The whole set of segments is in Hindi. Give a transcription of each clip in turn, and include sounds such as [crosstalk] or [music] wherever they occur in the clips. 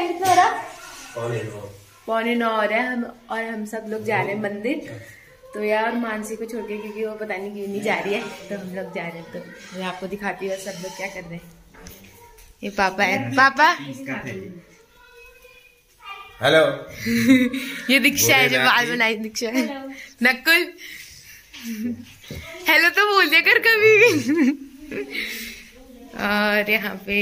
टाइम कितना हो रहा पौने नौ? हो रहा है हम और हम सब लोग जा रहे हैं मंदिर। तो यार मानसी को छोड़ के क्योंकि वो पता नहीं क्यों नहीं जा रही है तो हम लोग जा रहे हैं। तो मैं आपको दिखाती हूँ सब लोग क्या कर रहे हैं। ये पापा है। पापा? हेलो। [laughs] ये दीक्षा है जो बाल बनाई दीक्षा है। नकुल। हेलो तो बोल दिया कर कभी। [laughs] और यहाँ पे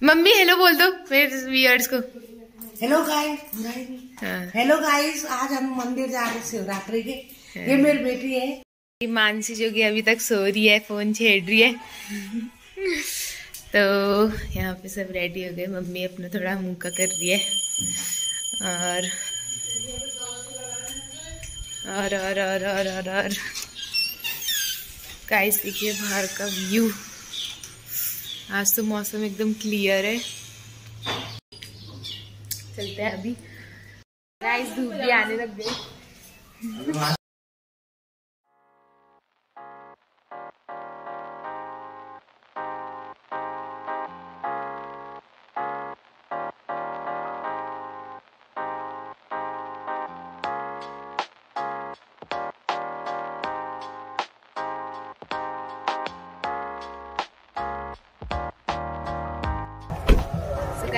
मम्मी हेलो बोल दो। मेरे वियर्स को हेलो गाइस हाँ। हेलो गाइस आज हम मंदिर जा रहे हैं शिवरात्रि के। ये मेरी बेटी है। मानसी जो कि अभी तक सो रही है फ़ोन छेड़ रही है। तो यहाँ पे सब रेडी हो गए। मम्मी अपना थोड़ा मुँह का कर रही है। और और और और और और और। गाइस देखिए बाहर का व्यू आज तो मौसम एकदम क्लियर है। चलते हैं अभी। धूप भी आने लग गई।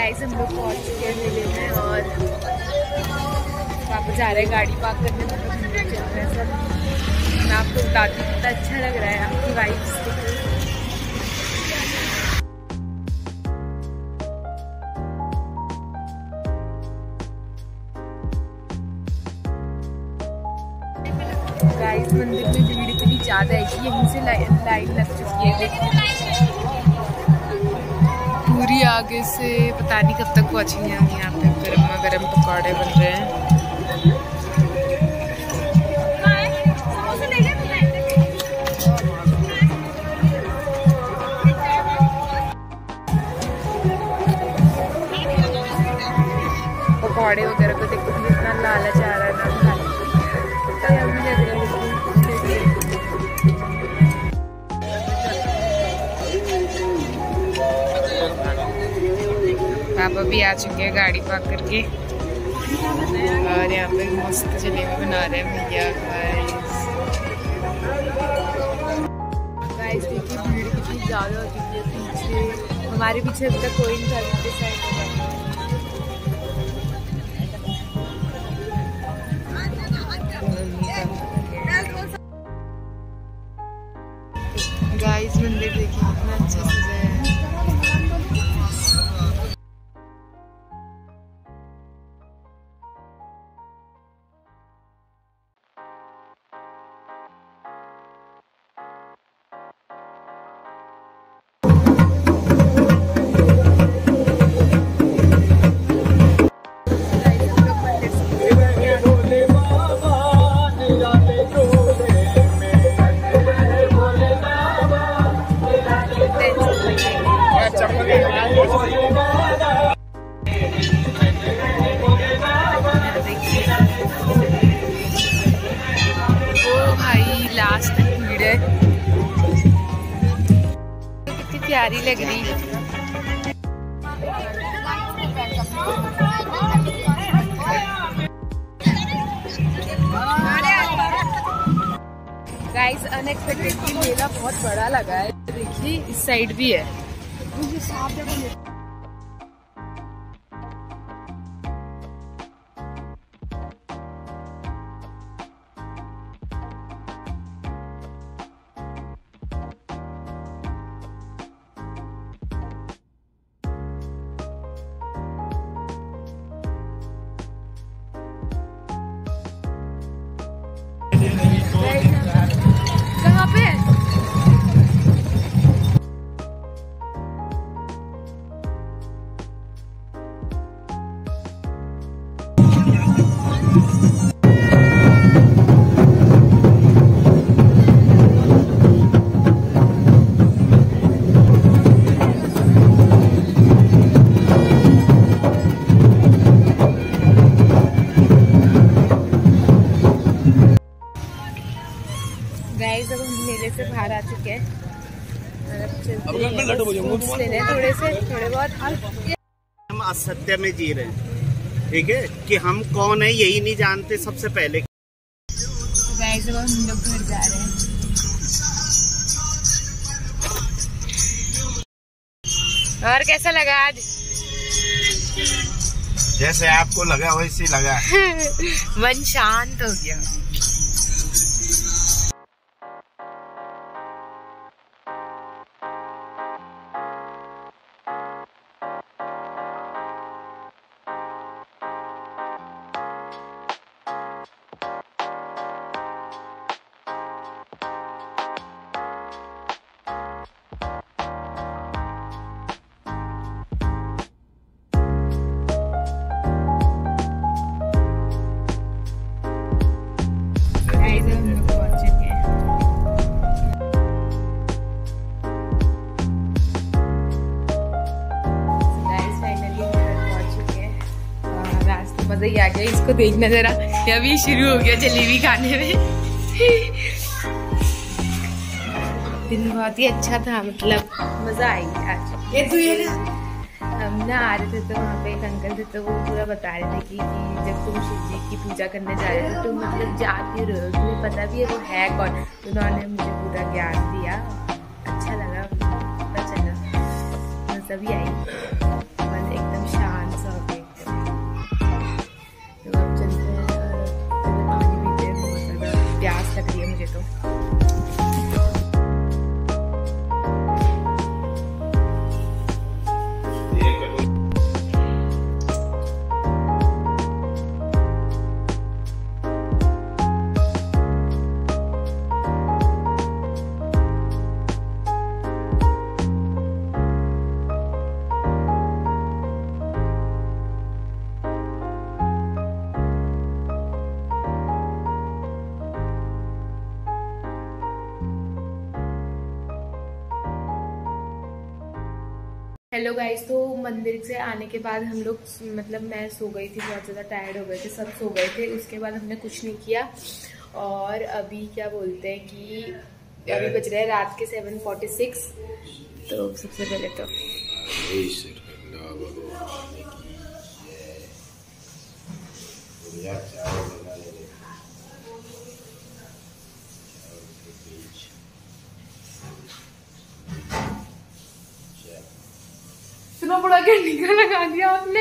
गाइस हम लोग पहुँच चुके हैं मेले में और वापस जा रहे हैं गाड़ी पार्क करने में तो चल रहे हैं सब। मैं आपको बताती हूँ, कितना अच्छा लग रहा है आपकी वाइब्स गाइस मंदिर में भीड़ इतनी ज़्यादा है कि यहीं से लाइन लग चुकी है। पूरी आगे से, पता नहीं कब तक पहुँचेंगे हम यहाँ पे। गर्मा गर्म पकौड़े बन रहे हैं। पापा अभी आ चुके हैं गाड़ी पार्क करके। और यहाँ पे मस्त जलेबी बना रहे हैं भैया ज़्यादा हो चुकी है पीछे। हमारे पीछे अभी तक कोई नहीं था साइड प्यारी लग रही गाइस अनएक्सपेक्टेड मेला बहुत बड़ा लगा है। देखिए, इस साइड भी है। से बाहर आ चुके हैं। थोड़े से थोड़े बहुत। हम असत्य में जी रहे हैं। ठीक है? कि हम कौन है यही नहीं जानते सबसे पहले। तो हम लोग घर जा रहे हैं। और कैसा लगा आज? जैसे आपको लगा वैसे लगा। [laughs] मन शांत हो गया। तो गया इसको देखना जरा। ये अभी शुरू हो गया जलेबी खाने में। दिन बहुत ही अच्छा था मतलब मज़ा आई आज। ये तू ये ना हम ना आ रहे थे तो वहाँ पे एक अंकल थे तो वो पूरा बता रहे थे कि, कि जब तुम शिव जी की पूजा करने जा रहे थे तो मतलब जा क्यों रहे हो तुम्हें पता भी है वो है कौन। तो उन्होंने मुझे पूरा ज्ञान दिया। अच्छा लगा पता चला। मज़ा भी आई। ज़्यादा प्यास लग रही हेलो गाइस तो मंदिर से आने के बाद हम लोग मतलब मैं सो गई थी बहुत ज़्यादा टायर्ड हो गए थे सब सो गए थे। उसके बाद हमने कुछ नहीं किया। और अभी क्या बोलते हैं कि अभी बज रहे हैं रात के सेवन फोर्टी सिक्स तो सबसे पहले तो इतना बड़ा क्या टीका लगा दिया आपने।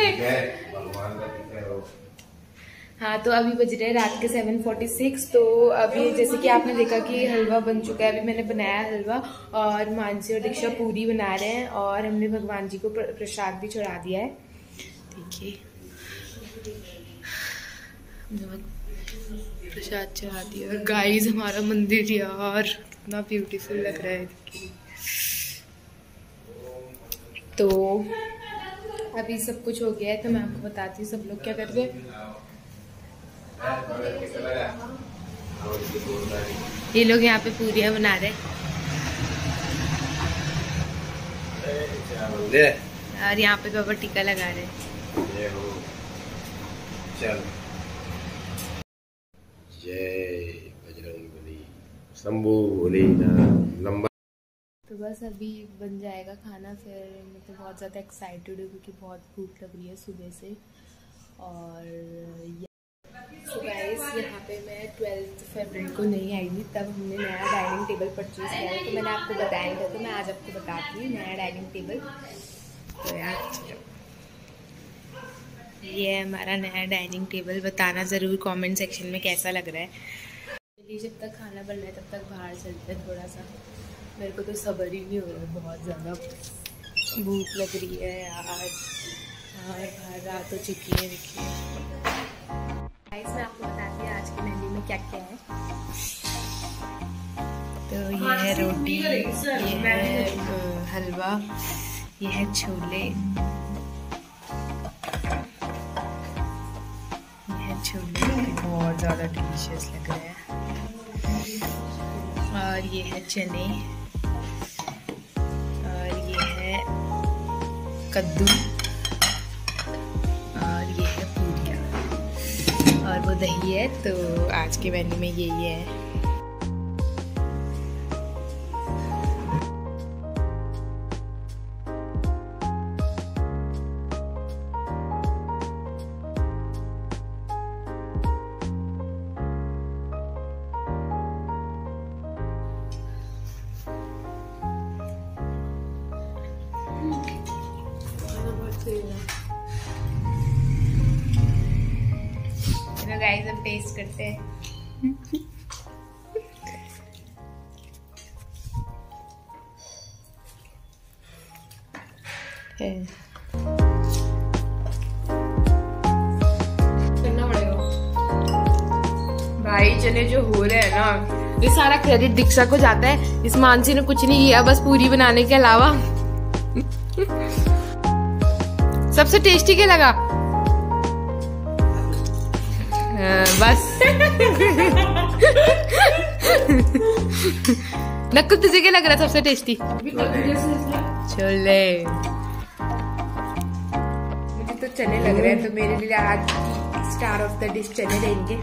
हाँ तो अभी बज रहे हैं रात के 7:46 तो अभी जैसे कि आपने देखा कि हलवा बन चुका है अभी मैंने बनाया हलवा और मानसी और दीक्षा पूरी बना रहे हैं और हमने भगवान जी को प्रसाद भी चढ़ा दिया है। देखिए। प्रसाद चढ़ा दिया। और गाइस हमारा मंदिर यार कितना ब्यूटीफुल लग रहा है। देखिए तो अभी सब कुछ हो गया है तो मैं आपको बताती हूँ सब लोग क्या कर रहे हैं। ये लोग यहाँ पे पूरियाँ बना रहे और यहाँ पे बाबा टीका लगा रहे चल। जय बजरंग बली शंभू भोलेनाथ लंबा तो बस अभी बन जाएगा खाना, फिर मैं तो बहुत ज़्यादा एक्साइटेड हूँ क्योंकि बहुत भूख लग रही है सुबह से। और यहाँ पे मैं ट्वेल्थ फरवरी को नहीं आई थी, तब हमने नया डाइनिंग टेबल परचेज किया तो मैंने आपको बताया था तो मैं आज आपको बताती हूँ नया डाइनिंग टेबल तो यार, ये हमारा नया डाइनिंग टेबल बताना ज़रूर कमेंट सेक्शन में कैसा लग रहा है। जब तक खाना बन रहा है, तब तक बाहर चलते हैं थोड़ा सा। मेरे को तो सबर ही नहीं हो रहा है बहुत ज़्यादा। भूख लग रही है यार। और बाहर रात हो चुकी है। देखिए गाइस मैं आपको बताती हूँ आज के मेन्यू में क्या क्या है। तो ये है रोटी ये है हलवा ये है छोले। ये है छोले बहुत ज़्यादा डिलीशियस लग रहे हैं। और ये है चने। कद्दू। और ये है पूरिया और वो दही है तो आज के मेन्यू में यही है। टेस्ट करते हैं। करना पड़ेगा। भाई चने जो हो रहे हैं ना ये सारा क्रेडिट दीक्षा को जाता है। इस मानसी ने कुछ नहीं किया बस पूरी बनाने के अलावा। सबसे टेस्टी क्या लगा? बस। नक्कू तुझे क्या लग रहा सबसे टेस्टी छोले। मुझे तो चने लग रहे हैं तो मेरे लिए आज स्टार ऑफ़ द डिश चने रहेंगे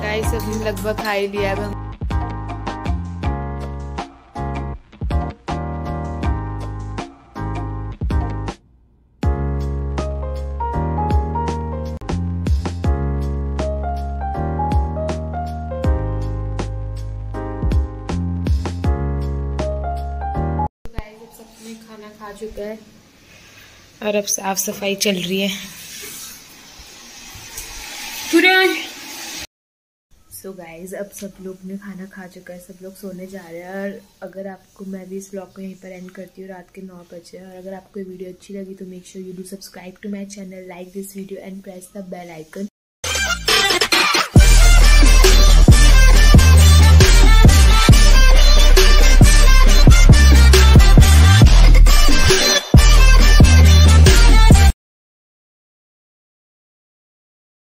गाइस अभी लगभग खा ही लिया अब चुका है। और अब साफ़ सफ़ाई चल रही है। सो गाइज़ अब सब लोग ने खाना खा चुका है सब लोग सोने जा रहे हैं। और अगर आपको मैं भी इस ब्लॉग को यहीं पर एंड करती हूँ रात के नौ बजे। और अगर आपको ये वीडियो अच्छी लगी तो make sure you do subscribe to my channel like this video and press the bell icon